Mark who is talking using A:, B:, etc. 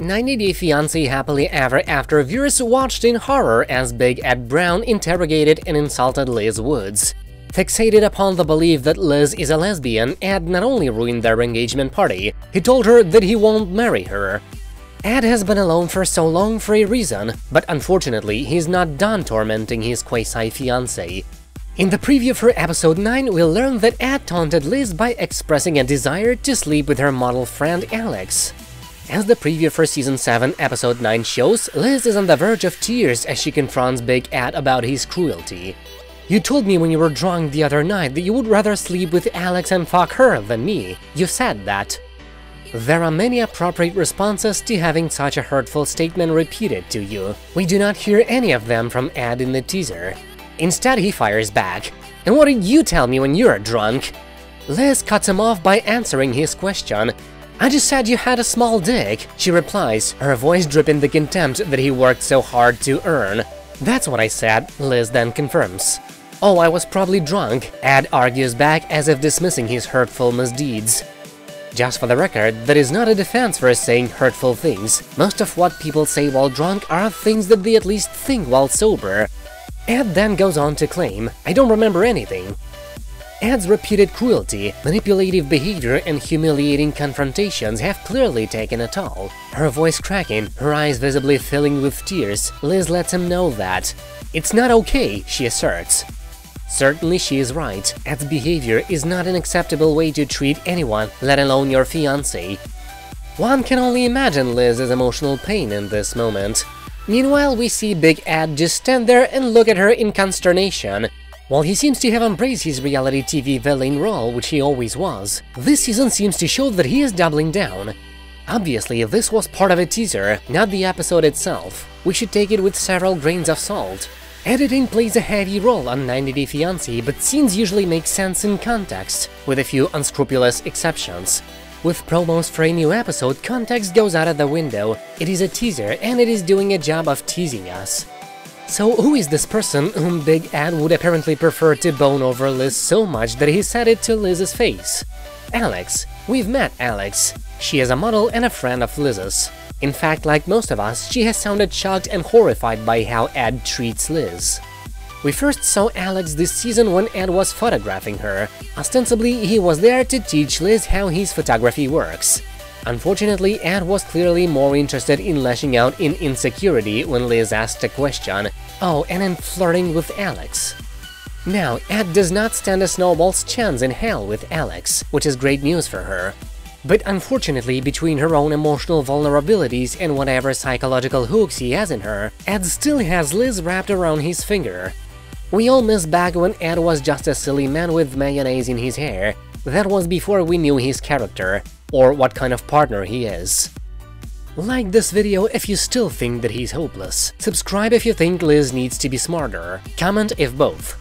A: 90 Day Fiancé Happily Ever After viewers watched in horror as Big Ed Brown interrogated and insulted Liz Woods. Fixated upon the belief that Liz is a lesbian, Ed not only ruined their engagement party, he told her that he won't marry her. Ed has been alone for so long for a reason, but unfortunately he's not done tormenting his quasi-fiancé. In the preview for episode 9, we'll learn that Ed taunted Liz by expressing a desire to sleep with her model friend Alex. As the preview for season 7, episode 9 shows, Liz is on the verge of tears as she confronts Big Ed about his cruelty. You told me when you were drunk the other night that you would rather sleep with Alex and fuck her than me. You said that. There are many appropriate responses to having such a hurtful statement repeated to you. We do not hear any of them from Ed in the teaser. Instead, he fires back. And what did you tell me when you were drunk? Liz cuts him off by answering his question. I just said you had a small dick, she replies, her voice dripping the contempt that he worked so hard to earn. That's what I said, Liz then confirms. Oh, I was probably drunk, Ed argues back as if dismissing his hurtful misdeeds. Just for the record, that is not a defense for saying hurtful things. Most of what people say while drunk are things that they at least think while sober. Ed then goes on to claim, I don't remember anything. Ed's repeated cruelty, manipulative behavior, and humiliating confrontations have clearly taken a toll. Her voice cracking, her eyes visibly filling with tears, Liz lets him know that. It's not okay, she asserts. Certainly she is right, Ed's behavior is not an acceptable way to treat anyone, let alone your fiancé. One can only imagine Liz's emotional pain in this moment. Meanwhile, we see Big Ed just stand there and look at her in consternation. While he seems to have embraced his reality TV villain role, which he always was, this season seems to show that he is doubling down. Obviously, this was part of a teaser, not the episode itself. We should take it with several grains of salt. Editing plays a heavy role on 90 Day Fiancé, but scenes usually make sense in context, with a few unscrupulous exceptions. With promos for a new episode, context goes out of the window, it is a teaser and it is doing a job of teasing us. So who is this person whom Big Ed would apparently prefer to bone over Liz so much that he said it to Liz's face? Alex. We've met Alex. She is a model and a friend of Liz's. In fact, like most of us, she has sounded shocked and horrified by how Ed treats Liz. We first saw Alex this season when Ed was photographing her. Ostensibly, he was there to teach Liz how his photography works. Unfortunately, Ed was clearly more interested in lashing out in insecurity when Liz asked a question. Oh, and in flirting with Alex. Now, Ed does not stand a snowball's chance in hell with Alex, which is great news for her. But unfortunately, between her own emotional vulnerabilities and whatever psychological hooks he has in her, Ed still has Liz wrapped around his finger. We all miss back when Ed was just a silly man with mayonnaise in his hair. That was before we knew his character, or what kind of partner he is. Like this video if you still think that he's hopeless. Subscribe if you think Liz needs to be smarter. Comment if both.